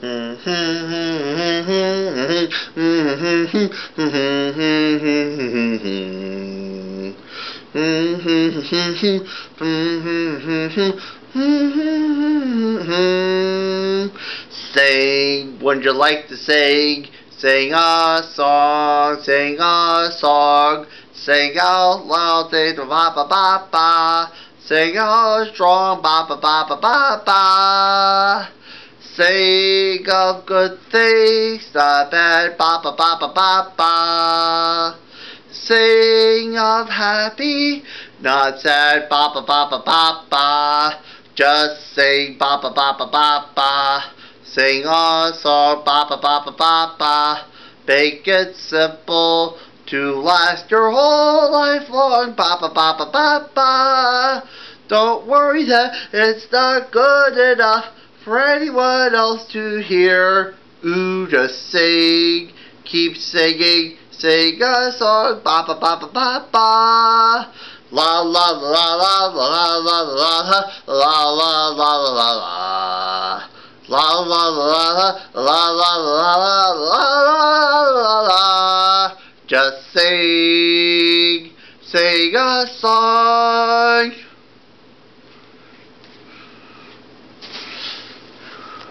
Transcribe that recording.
Sing, wouldn't you like to sing? Sing a song, sing a song, sing out loud, sing ba ba ba ba, sing out strong, ba ba ba ba ba ba. Sing of good things, not bad, ba ba ba ba ba ba. Sing of happy, not sad, ba ba ba ba ba ba. Just sing ba ba ba ba ba ba. Sing a song, ba ba ba ba ba ba. Make it simple to last your whole life long, ba ba ba ba ba ba. Don't worry that it's not good enough for anyone else to hear. Ooh, just sing, keep singing, sing a song, ba ba ba ba ba ba. La la la la la la la la la la la la la. La la la la la la la la la la la. la Just sing, sing a song.